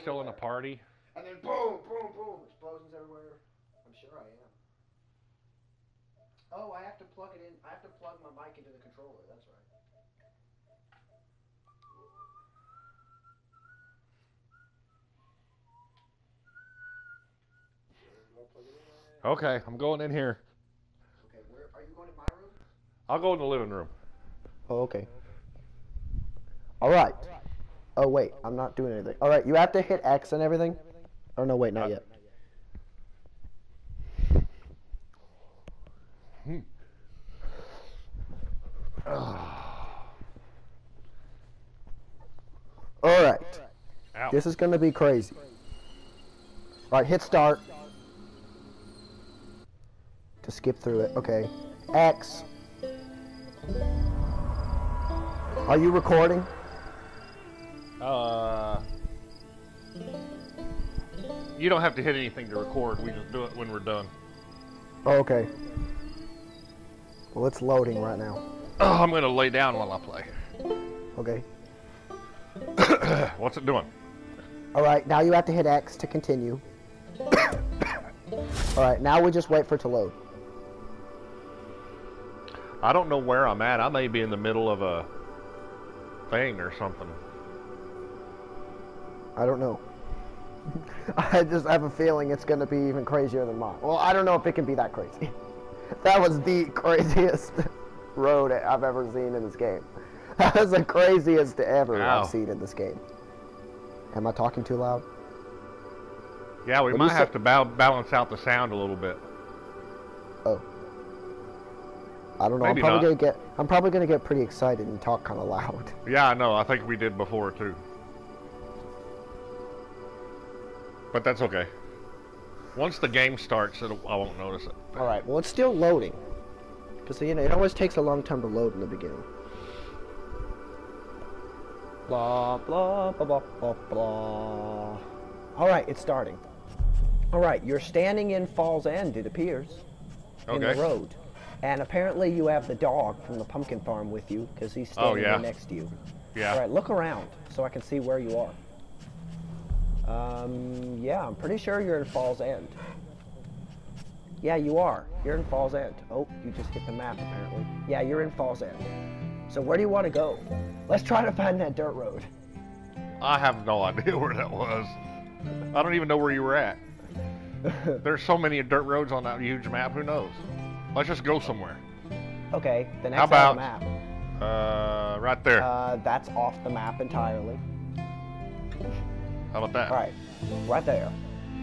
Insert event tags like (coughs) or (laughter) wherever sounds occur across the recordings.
still in a party? And then boom, boom, boom, explosions everywhere. I'm sure I am. Oh, I have to plug it in. I have to plug my mic into the controller. That's right. Okay, I'm going in here. Okay, where are you going to my room? I'll go in the living room. Oh, okay. All right. Oh wait, I'm not doing anything. All right, you have to hit X and everything. Oh no, wait, not Uh, yet. All right, Ow. this is gonna be crazy. All right, hit start. To skip through it. Okay. X. Are you recording? Uh, you don't have to hit anything to record. We just do it when we're done. Oh, okay. Well, it's loading right now. Oh, I'm gonna lay down while I play. Okay. (coughs) What's it doing? All right, now you have to hit X to continue. (coughs) All right, now we just wait for it to load. I don't know where I'm at. I may be in the middle of a thing or something. I don't know. (laughs) I just have a feeling it's going to be even crazier than mine. Well, I don't know if it can be that crazy. (laughs) that was the (laughs) craziest road I've ever seen in this game. That was the craziest ever Ow. I've seen in this game. Am I talking too loud? Yeah, we What might have to bal- balance out the sound a little bit. Oh. I don't know. Maybe I'm probably not. gonna get. I'm probably gonna get pretty excited and talk kind of loud. Yeah, I know. I think we did before too. But that's okay. Once the game starts, it'll, I won't notice it. All right. Well, it's still loading. Because you know it always takes a long time to load in the beginning. Blah blah blah blah blah blah. All right, it's starting. All right, you're standing in Falls End. It appears in the road, and apparently you have the dog from the pumpkin farm with you because he's Oh, standing yeah. right next to you. Yeah. All right, look around so I can see where you are. Um, yeah, I'm pretty sure you're in Falls End. Yeah, you are. You're in Falls End. Oh, you just hit the map apparently. Yeah, you're in Falls End. So where do you want to go? Let's try to find that dirt road. I have no (laughs) idea where that was. I don't even know where you were at. (laughs) There's so many dirt roads on that huge map. Who knows? Let's just go somewhere. Okay, the next How about- map. Uh, right there. Uh, that's off the map entirely. How about that? All right, right there.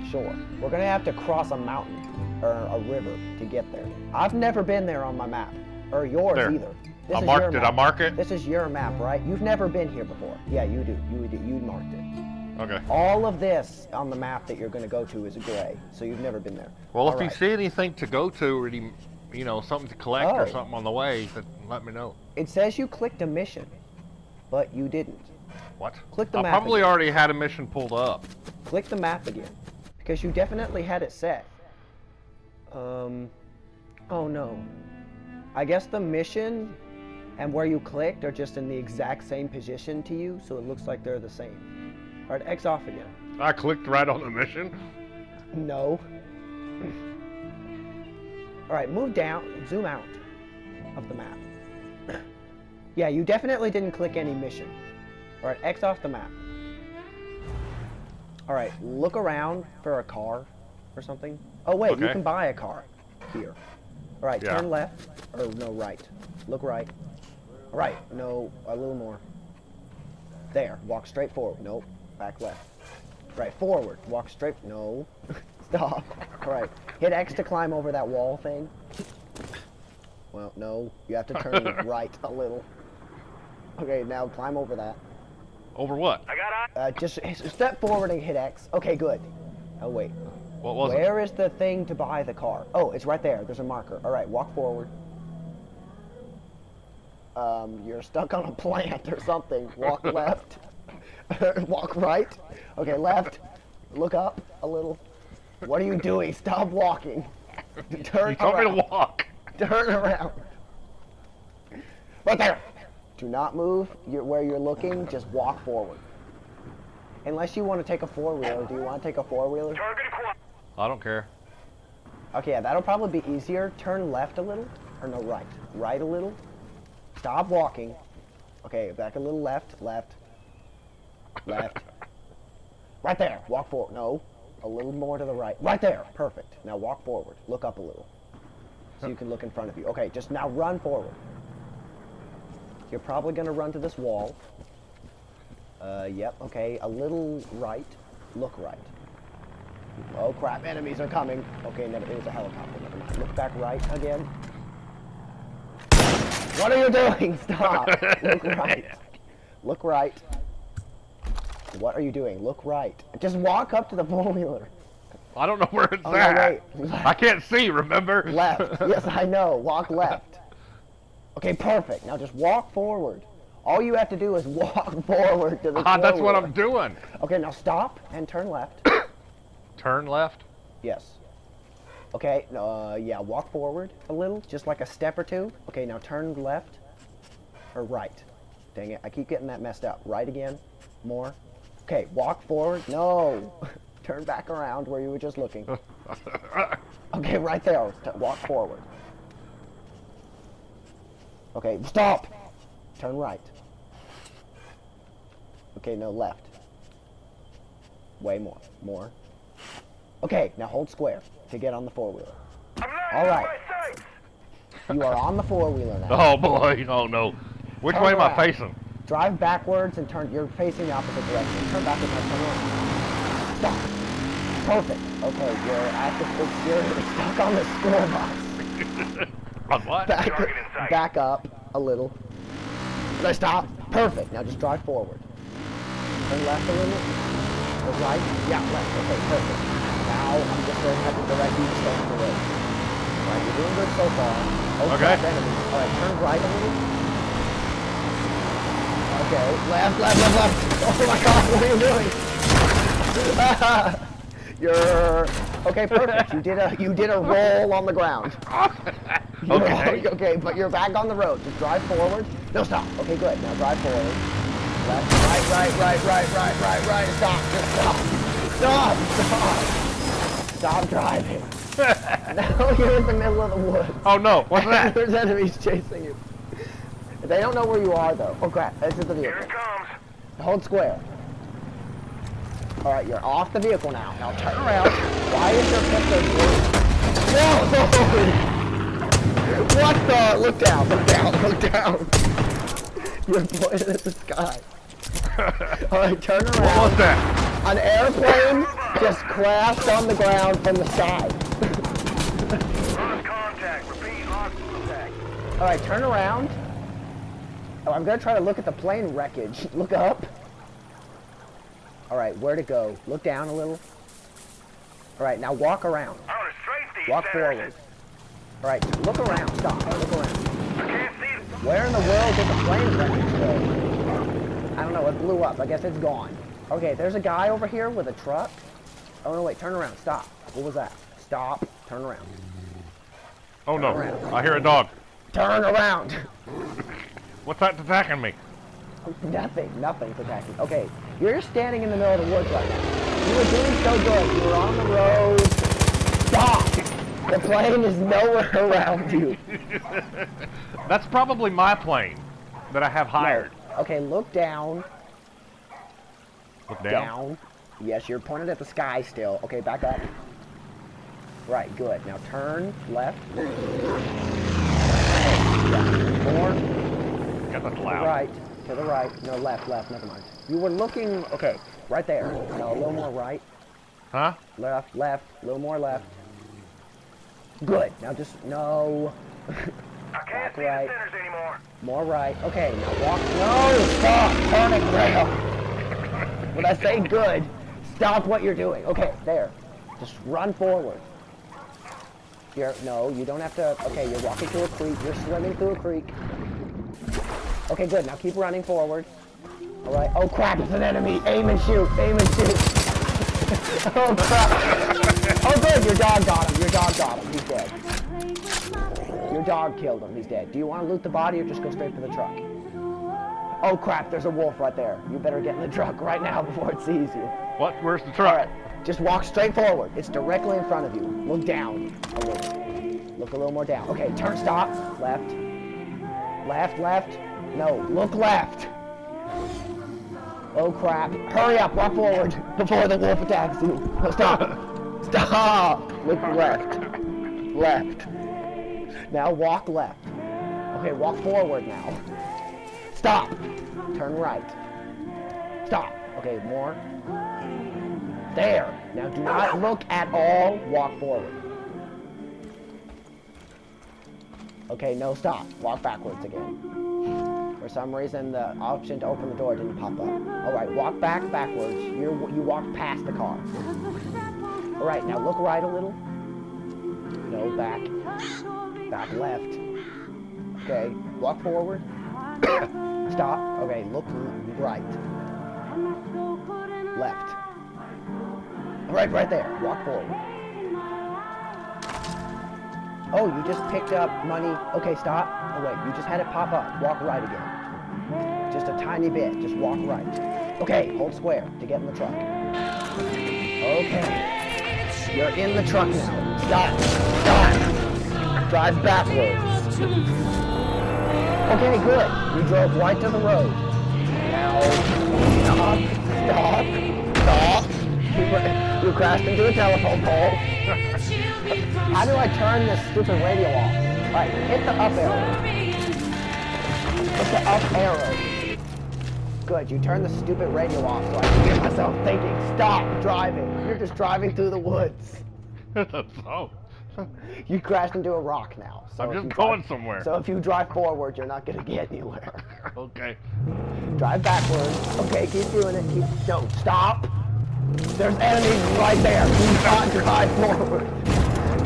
Sure. We're gonna have to cross a mountain or a river to get there. I've never been there on my map, or yours There. either. This I is marked your it. map. I mark it. This is your map, right? You've never been here before. Yeah, you do. You do. You marked it. Okay. All of this on the map that you're going to go to is gray, so you've never been there. Well, if All you see anything to go to or any, you know, something to collect Oh. or something on the way, then let me know. It says you clicked a mission, but you didn't. What? Click the I map probably again. already had a mission pulled up. Click the map again, because you definitely had it set. Um, oh no. I guess the mission and where you clicked are just in the exact same position to you, so it looks like they're the same. All right, X off again. I clicked right on the mission. No. All right, move down, zoom out of the map. (clears throat) yeah, you definitely didn't click any mission. All right, X off the map. All right, look around for a car or something. Oh wait, you can buy a car here. All right, Yeah. turn left or no right. Look right. All right, no, a little more. There, walk straight forward. Nope, back left. Right, forward. Walk straight. No. (laughs) Stop. All right. Hit X to climb over that wall thing. Well, no. You have to turn (laughs) right a little. Okay, now climb over that. Over what? I got uh, just step forward and hit X. Okay, good. Oh, wait. What was it? Where is the thing to buy the car? Oh, it's right there. There's a marker. All right, walk forward. Um, you're stuck on a plant or something. Walk (laughs) left. (laughs) walk right. Okay, left. Look up a little. What are you doing? Stop walking. (laughs) Turn You told me to walk. Turn around. Right there. Do not move. You're, where you're looking, just walk forward. Unless you want to take a four-wheeler. Do you want to take a four-wheeler? Target acquired. I don't care. Okay, yeah, that'll probably be easier. Turn left a little. Or no, right. Right a little. Stop walking. Okay, back a little left. Left. Left. right there. Walk forward. No. A little more to the right. Right there. Perfect. Now walk forward. Look up a little. So you can look in front of you. Okay, just now run forward. You're probably going to run to this wall. Uh, yep. Okay, a little right. Look right. Oh crap, enemies are coming. Okay, never, it was a helicopter, never mind. Look back right again. What are you doing? (laughs) Stop. Look right. Look right. What are you doing? Look right. Just walk up to the four-wheeler. I don't know where it's Oh, no, at. wait. I can't see, remember? Left. Yes, I know. Walk left. Okay, perfect. Now just walk forward. All you have to do is (laughs) walk forward to the Ah, that's what. I'm doing. Okay, now stop and turn left. (coughs) Turn left. Yes. Okay, uh, yeah, walk forward a little, just like a step or two. Okay, now turn left or right. Dang it, I keep getting that messed up. Right again, more. Okay, walk forward. No, (laughs) turn back around where you were just looking. (laughs) Okay, right there. Walk forward. Okay, stop. Turn right. Okay, no left. Way more. More. Okay, now hold square to get on the four-wheeler. I'm landing All right. my sights. You are on the four-wheeler now. oh boy, oh no. Which Turn way am I facing? Drive backwards and turn. You're facing the opposite direction. Turn backwards and turn around. Stop. Perfect. Okay, you're at the. You're stuck on the score box. (laughs) On what? Back, Target in sight. back up a little. Did I stop. Perfect. Now just drive forward. Turn left a little. Or right. Yeah, left. Okay, perfect. Now I'm just going to have to direct you to stay on the road. Alright, you're doing good so far. Oh, Okay. Alright, turn right a little. Okay, left, left, left, left. (laughs) Oh my god, what are you doing? (laughs) You're okay, perfect. You did a you did a roll on the ground. (laughs) You're (laughs) okay. okay, but you're back on the road. Just drive forward. No, stop. Okay, good. Now drive forward. Left, right, right, right, right, right, right, right. Stop. Just stop. Stop. Stop. Stop driving. (laughs) now you're in the middle of the woods. Oh no, what's (laughs) that? There's enemies chasing you. They don't know where you are though. Oh crap, this is the Here vehicle. it comes. Hold square. Alright, you're off the vehicle now. Now turn around. Why is your pistol blue? Whoa! What uh, the? Look down, look down, look down. (laughs) You're pointing at the sky. (laughs) Alright, turn around. What was that? An airplane just crashed on the ground from the sky. Lost contact. Repeat, lost contact. Alright, turn around. Oh, I'm gonna try to look at the plane wreckage. (laughs) Look up. Alright, where to go? Look down a little. Alright, now walk around. I want to straight these Walk centers. Forward. Alright, look around. Stop. Look around. I can't see them. Where in the world did the plane wreckage go? I don't know, it blew up. I guess it's gone. Okay, there's a guy over here with a truck. Oh no, wait, turn around. Stop. What was that? Stop. Turn around. Oh no, around. I hear a dog. Turn around. What's that attacking me? Nothing. Nothing's attacking. Okay, you're standing in the middle of the woods right now. You were doing so good. You were on the road. The plane is nowhere around you. (laughs) That's probably my plane that I have hired. No. Okay, look down. Look down. Down. Yes, you're pointed at the sky still. Okay, back up. Right, good. Now turn left. More God, to the loud. right. To the right. No, left, left. Never mind. You were looking. Okay, right there. No, a little more right. Huh? Left, left. A little more left. Good. Now just no. I can't see right. the centers anymore. More right. Okay, now walk. No, stop. Turn it around. When I say good, stop what you're doing. Okay, there. Just run forward. You're, no, you don't have to. Okay, you're walking through a creek. You're swimming through a creek. Okay, good. Now keep running forward. All right. Oh crap! It's an enemy. Aim and shoot. Aim and shoot. (laughs) oh crap! Oh good. Your dog got him. Your dog got him. He's dead. Your dog killed him. He's dead. Do you want to loot the body or just go straight for the truck? Oh crap, there's a wolf right there. You better get in the truck right now before it sees you. What? Where's the truck? right, just walk straight forward. It's directly in front of you. Look down a little. Look a little more down. Okay, turn, stop. Left. Left, left. No, look left. Oh crap. Hurry up, walk forward before the wolf attacks you. No, stop. (laughs) Stop. Look left. Left. Now walk left. Okay, walk forward now. Stop. Turn right. Stop. Okay, more. There. Now do not look at all. Walk forward. Okay, no, stop. Walk backwards again. For some reason, the option to open the door didn't pop up. All right, walk back backwards. You're, you walked past the car. All right, now look right a little. No, back. Back left. Okay, walk forward. (coughs) Stop. Okay, look right. Left. Right, right there. Walk forward. Oh, you just picked up money. Okay, stop. Oh, wait, you just had it pop up. Walk right again. Just a tiny bit. Just walk right. Okay, hold square to get in the truck. Okay. You're in the truck now. Stop. Stop. Drive backwards. Okay, good. You drove right to the road. Now, stop, stop, stop. You, you crashed into a telephone pole. How do I turn this stupid radio off? Alright, hit the up arrow. Hit the up arrow. Good, you turned the stupid radio off so I can hear myself thinking, stop driving. You're just driving through the woods. oh. (laughs) You crashed into a rock now. So I'm just going drive- somewhere. So if you drive forward, you're not gonna get anywhere. (laughs) Okay. Drive backwards. Okay, keep doing it. Keep no, stop. There's enemies right there. Do not drive forward.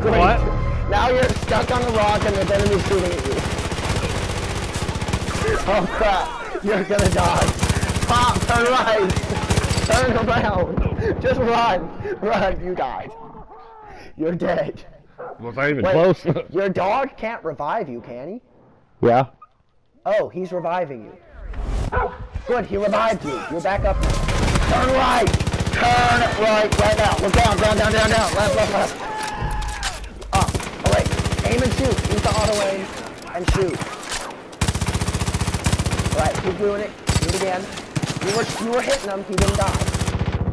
Great. What? Now you're stuck on the rock and there's enemies shooting at you. Oh crap. You're gonna die. Stop, turn right. Turn around. Just run. Run, you died. You're dead. Was I even Wait, close? (laughs) your dog can't revive you, can he? yeah. Oh, he's reviving you. Good, he revived you. You're back up now. Turn right! Turn right, right now. Look down, down, down, down, down. Left, left, left. Up. Alright, aim and shoot. Use the auto aim and shoot. Alright, keep doing it. Do it again. You were, you were hitting him, he didn't die.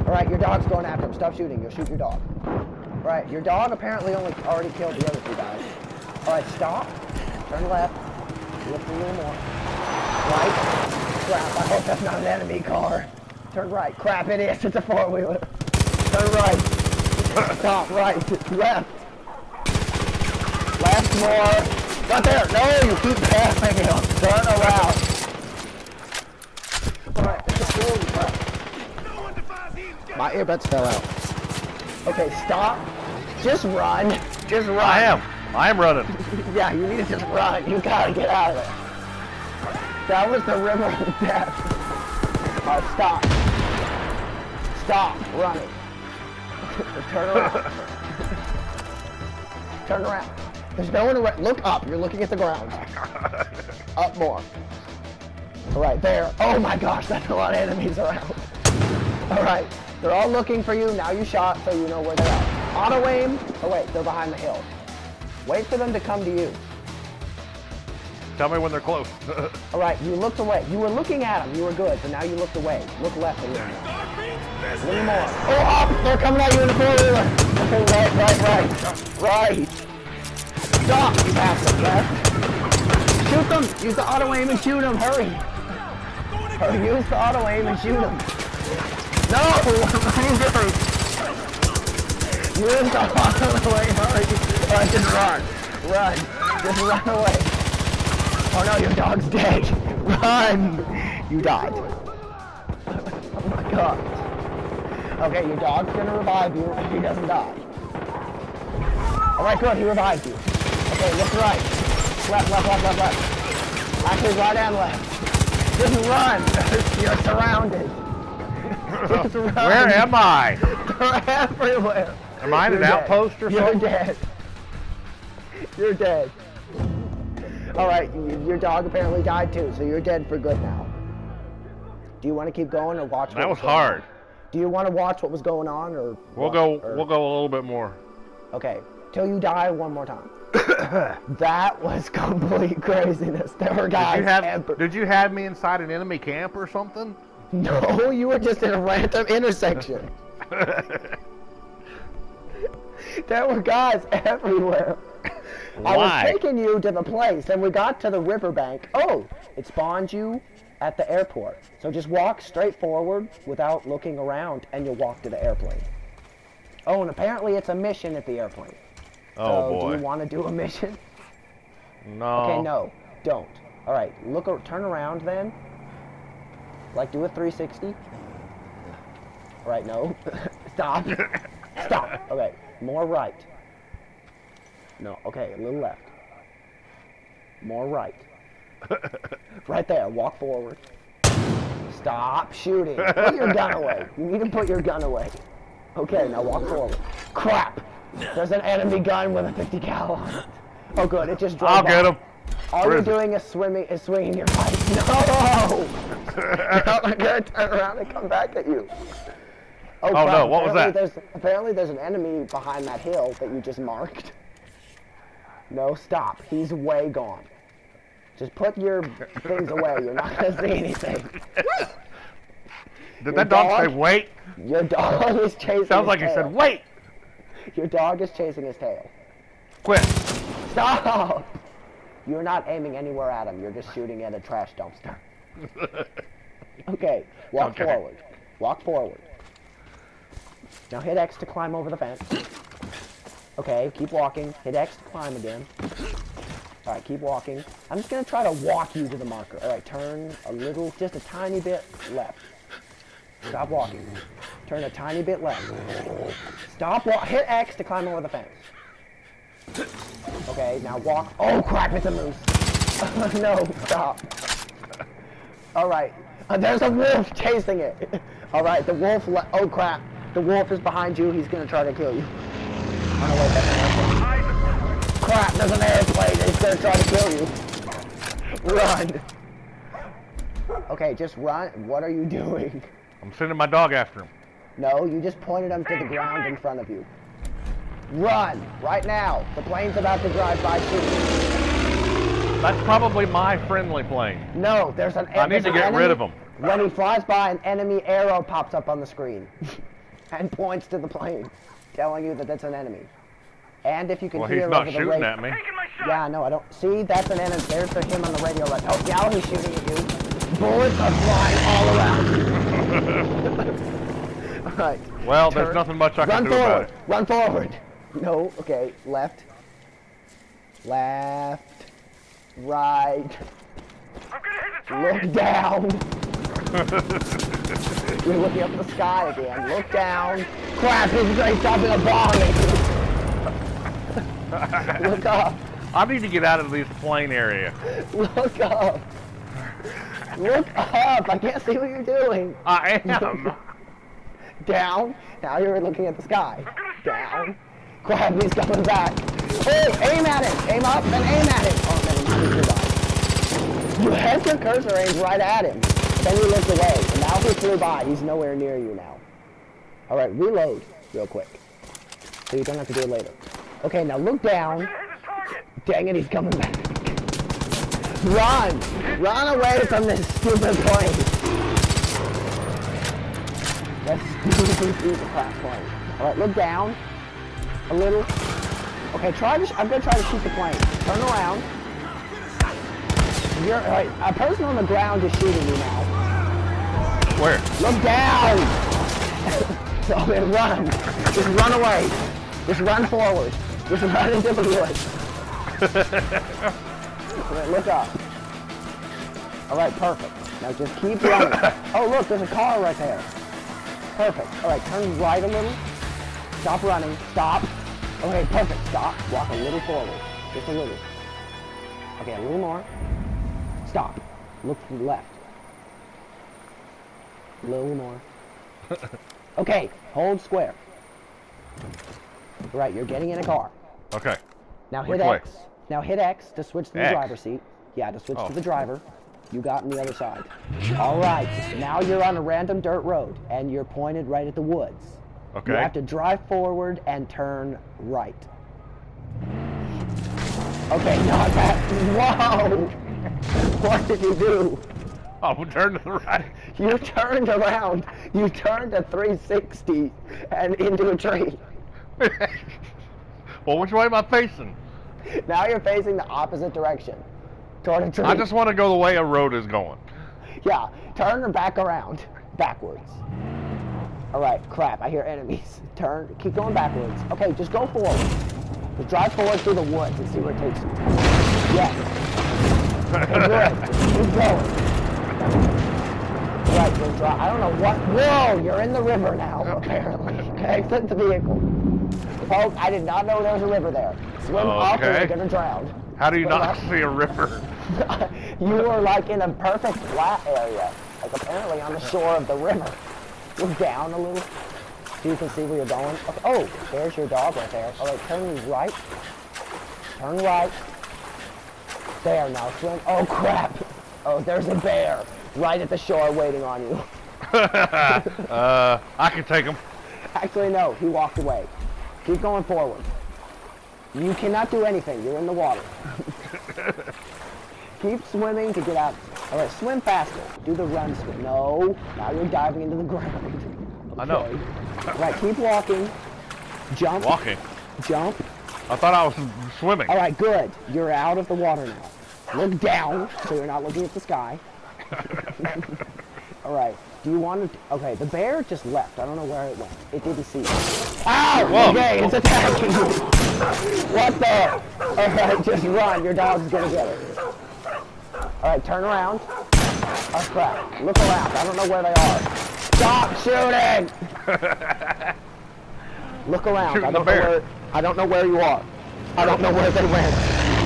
Alright, your dog's going after him. Stop shooting. You'll shoot your dog. Alright, your dog apparently only already killed the other two guys. Alright, stop. Turn left. Lift a little more. Right. Crap, I hope that's not an enemy car. Turn right. Crap, it is. It's a four-wheeler. Turn right. Stop, right. Left. Left more. Not there. No, you keep passing him. Turn around. Alright. Holy crap. My earbuds fell out. Okay, stop. Just run. Just run. I am. I am running. (laughs) Yeah, you need to just run. You gotta get out of there. That was the river of death. Alright, stop. Stop running. (laughs) Turn around. (laughs) Turn around. There's no one around. Look up. You're looking at the ground. Up more. Alright, there. Oh my gosh, that's a lot of enemies around. Alright, they're all looking for you. Now you shot, so you know where they're at. Auto aim. Oh wait, they're behind the hill. Wait for them to come to you. Tell me when they're close. (laughs) All right, you looked away. You were looking at them. You were good, but now you looked away. Look left a little more. A little more. Oh, up! They're coming at you in the four-wheeler. Okay, right, right, right. Right. Stop, you bastard. Left. Shoot them. Use the auto aim and shoot them. Hurry. Hurry, use the auto aim and shoot them. No! (laughs) Hurry. Use the auto aim. Hurry. Right, just run. Run. Just run away. Oh no, your dog's dead. Run! You died. (laughs) Oh my god. Okay, your dog's gonna revive you if he doesn't die. Alright, good, he revived you. Okay, look right. Left, left, left, left, left. Actually, right and left. Just run! (laughs) You're surrounded. Where am I? They're everywhere. Am I in an dead. outpost or something? You're dead. You're dead. All right, your dog apparently died too, so you're dead for good now. Do you want to keep going or watch? what That was going on? hard. Do you want to watch what was going on or? We'll go. or- We'll go a little bit more. Okay, till you die one more time. (coughs) that was (laughs) complete craziness. There were guys. Did you have? Did you have me inside an enemy camp or something? No, you were just in a random intersection. (laughs) There were guys everywhere. Why? I was taking you to the place, and we got to the riverbank. Oh, it spawned you at the airport. So just walk straight forward without looking around, and you'll walk to the airplane. Oh, and apparently it's a mission at the airplane. Oh so do you want to do a mission? no. Okay, no, don't. All right, look, ar- turn around then. Like do a 360. Right, no, (laughs) stop, stop. Okay, more right. No, okay, a little left. More right. (laughs) Right there. Walk forward. Stop shooting. Put your gun away. You need to put your gun away. Okay, now walk forward. Crap! There's an enemy gun with a 50 cal on it. Oh, good. It just drove I'll get him. All you're doing is swimming, is swinging your pipe. (laughs) No! I'm gonna turn around and come back at you. Oh, Oh, no, what was that? There's, apparently there's an enemy behind that hill that you just marked. No, stop. He's way gone. Just put your things away. You're not gonna see anything. Did Your that dog, dog? say wait? Your dog is chasing. Sounds like he said wait. Your dog is chasing his tail. Quit. Stop! You're not aiming anywhere at him. You're just shooting at a trash dumpster. (laughs) Okay, walk Okay. forward. Walk forward. Now hit X to climb over the fence. Okay, keep walking. Hit X to climb again. Alright, keep walking. I'm just gonna try to walk you to the marker. Alright, turn a little, just a tiny bit left. Stop walking. Turn a tiny bit left. Stop walk. Hit X to climb over the fence. Okay, now walk. Oh crap, it's a moose. (laughs) no, stop. Alright, uh, there's a wolf chasing it. (laughs) Alright, the wolf, le- oh crap. The wolf is behind you, he's gonna try to kill you. That's an. Crap, there's an airplane, he's gonna try to kill you. Run. Okay, just run. What are you (laughs) doing? I'm sending my dog after him. No, you just pointed him to the ground in front of you. Run! Right now! The plane's about to drive by soon. That's probably my friendly plane. No, there's an enemy. I need to an get rid of him. When he flies by, an enemy arrow pops up on the screen (laughs) and points to the plane, telling you that that's an enemy. And if you can Well, hear he's not over the shooting radio, at me. Taking my shot. Yeah, no, I don't. See, that's an enemy. There's the him on the radio. Like, oh, yeah, he's shooting at you. Bullets are flying all around (laughs) (laughs) all right. Well, there's nothing much I can Run do forward. about it. Run forward. No. Okay. Left. Left. Right. I'm gonna hit the target. Look down. You're looking up at the sky again. Look down. Crap! He's, he's dropping a bomb. at (laughs) you. Look up. I need to get out of this plane area. Look up. Look up. I can't see what you're doing. I am. (laughs) Down. Now you're looking at the sky. Down. Crap, he's coming back. Oh, aim at him. Aim up and aim at him. Oh, never mind. He's died. You had your cursor aimed right at him. Then you looked away. And now he flew by. He's nowhere near you now. All right, reload real quick. So you don't have to do it later. Okay, now look down. Hit the target. Dang it, he's coming back. Run! Run away from this stupid plane! That stupid, stupid plane. Alright, look down. A little. Okay, try to, sh- I'm gonna try to shoot the plane. Turn around. You're, alright, a person on the ground is shooting you now. Where? Look down! (laughs) so then run. Just run away. Just run forward. Just run into the woods. (laughs) Alright, look up. Alright, perfect. Now just keep running. (laughs) oh look, there's a car right there. Perfect. Alright, turn right a little. Stop running. Stop. Okay, perfect. Stop. Walk a little forward. Just a little. Okay, a little more. Stop. Look to the left. A little more. (laughs) Okay, hold square. Right, you're getting in a car. Okay. Now hit Which way? X. Now hit X to switch to the X? driver's seat. Yeah, to switch Oh. to the oh. driver. You got on the other side. All right. Now you're on a random dirt road, and you're pointed right at the woods. Okay. You have to drive forward and turn right. Okay, (laughs) not that. Whoa! (laughs) What did you do? Oh, turn to the right. You turned around. You turned a 360 and into a tree. (laughs) well, which way am I facing? Now you're facing the opposite direction. Toward a tree. I just want to go the way a road is going. Yeah, turn back around. Backwards. Alright, crap, I hear enemies. (laughs) Turn, keep going backwards. Okay, just go forward. Just drive forward through the woods and see where it takes you. Yes. Okay, (laughs) good. Keep going. Right, just drive. I don't know what. Whoa, you're in the river now, (laughs) apparently. Okay, exit the vehicle. Folks, I did not know there was a river there. Swim up or Okay. you're gonna drown. How do you Swim not up. see a river? you were like in a perfect flat area, like apparently on the shore of the river. Look down a little, so you can see where you're going. Okay. Oh, there's your dog right there. All right, turn right. Turn right. There, now swim. Oh crap! Oh, there's a bear right at the shore waiting on you. (laughs) uh, I can take him. Actually, no, he walked away. Keep going forward. You cannot do anything. You're in the water. (laughs) Keep swimming to get out. All right, swim faster. Do the run swim. No, now you're diving into the ground. I know. Okay. Right, keep walking. Jump. Walking. Jump. I thought I was swimming. All right, good. You're out of the water now. Look down, so you're not looking at the sky. (laughs) All right. Do you want to? Okay, the bear just left. I don't know where it went. It didn't see you. Ow! Whoa. Okay, it's attacking you. What the? All right, (laughs) just run. Your dog's gonna get it. All right, turn around. Oh crap! Look around. I don't know where they are. Stop shooting! (laughs) Look around. Shooting I don't bear. know where. I don't know where you are. I don't know where they went.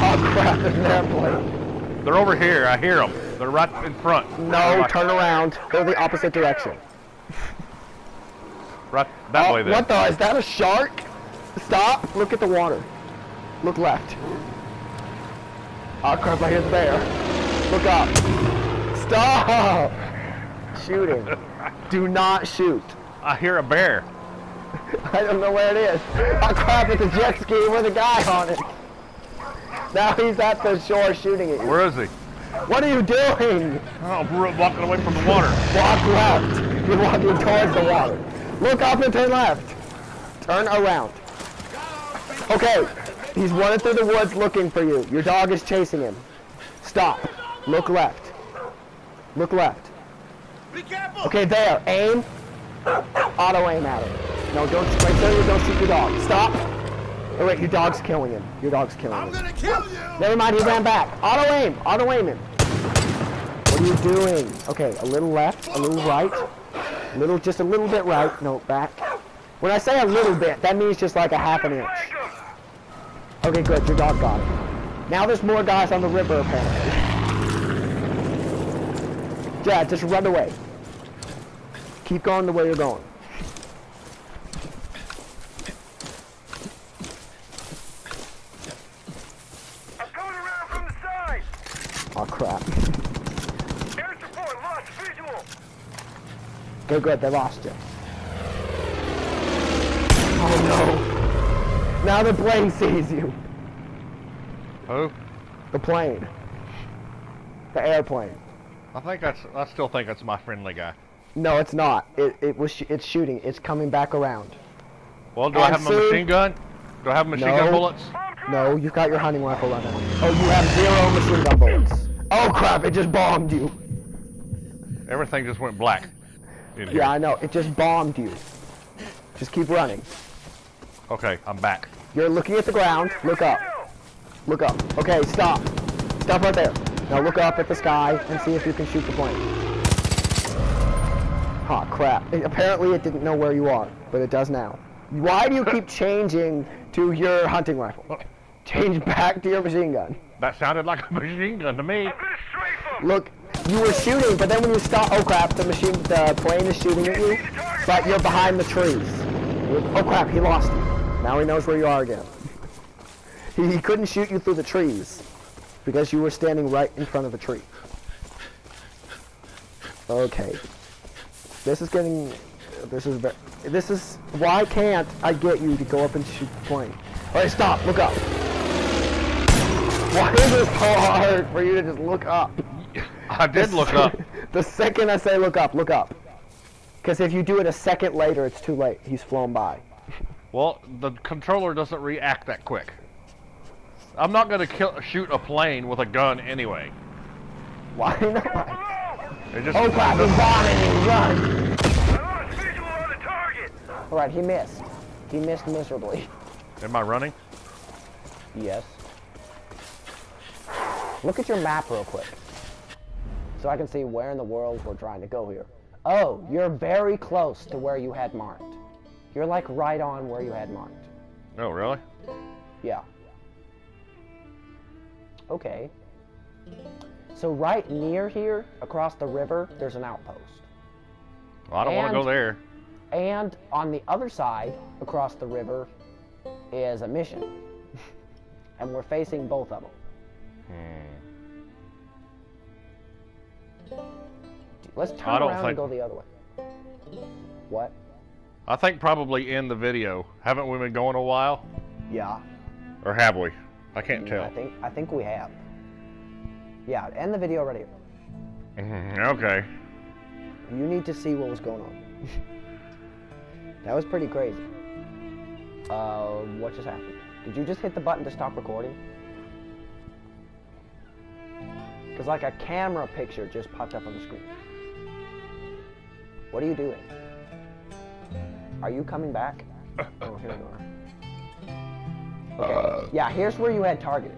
Oh crap! There's an airplane. They're over here. I hear them. They're right in front. No, They're turn around. Go the opposite direction. (laughs) Right that Oh, way then. What the? Is that a shark? Stop. Look at the water. Look left. Oh crap, I hear the bear. Look up. Stop. Shooting. Do not shoot. I hear a bear. (laughs) I don't know where it is. Oh crap, it's a jet ski with a guy on it. Now he's at the shore shooting at you. Where is he? What are you doing? Oh, we're walking away from the water. Walk left. You're walking towards the water. Look up and turn left. Turn around. Okay. He's running through the woods looking for you. Your dog is chasing him. Stop. Look left. Look left. Be careful! Okay, there. Aim. Auto aim at him. No, don't. Right there. You don't shoot your dog. Stop. Oh wait, your dog's killing him. Your dog's killing I'm him. gonna kill you! Never mind, he ran back. Auto aim. Auto aim him. What are you doing? Okay, a little left, a little right, a little, just a little bit right. No, back. When I say a little bit, that means just like a half an inch. Okay, good. Your dog got it. Now there's more guys on the river apparently. Yeah, just run away. Keep going the way you're going. I'm coming around from the side! Oh crap. Air support, lost visual! Good, good. They lost you. Oh no. Now the plane (laughs) sees you. Who? The plane. The airplane. I think that's. I still think that's my friendly guy. No, it's not. It, it was. Sh- it's shooting. It's coming back around. Well, do I And have my machine gun? Do I have machine No. gun bullets? No, you've got your hunting rifle on now. Oh, you have zero machine gun bullets. Oh crap! It just bombed you. Everything just went black. Yeah, I know. It just bombed you. Just keep running. Okay, I'm back. You're looking at the ground. Look up. Look up. Okay, stop. Stop right there. Now look up at the sky and see if you can shoot the plane. Oh crap. It- apparently it didn't know where you are, but it does now. Why do you keep (laughs) changing to your hunting rifle? Change back to your machine gun. That sounded like a machine gun to me. I'm gonna strafe! Look, you were shooting, but then when you stop, oh crap, the machine, the plane is shooting at you, but you're behind the trees. Oh crap, he lost you. Now he knows where you are again. He, (laughs) he couldn't shoot you through the trees because you were standing right in front of a tree. Okay. This is getting. This is. This is. Why can't I get you to go up and shoot the plane? Alright, stop. Look up. Why is it so hard for you to just look up? I did look up. (laughs) the second I say look up, look up. Because if you do it a second later, it's too late. He's flown by. Well, the controller doesn't react that quick. I'm not gonna kill, shoot a plane with a gun anyway. Why not? Below! It just Oh crap, he's bombing you, run! I lost visual on the target! Alright, he missed. He missed miserably. Am I running? Yes. Look at your map real quick. So I can see where in the world we're trying to go here. Oh, you're very close to where you had marked. You're like right on where you had marked. Oh, really? Yeah. Okay. So right near here, across the river, there's an outpost. Well, I don't want to go there. And on the other side, across the river, is a mission. (laughs) and we're facing both of them. Hmm. Let's turn around think- and go the other way. What? I think probably in the video. Haven't we been going a while? Yeah. Or have we? I can't tell. I think I think we have. Yeah, end the video already. Mhm, okay. You need to see what was going on. (laughs) that was pretty crazy. Uh, what just happened? Did you just hit the button to stop recording? Because like a camera picture just popped up on the screen. What are you doing? Are you coming back? (laughs) Oh, here you are. Okay. yeah, here's where you had targeted.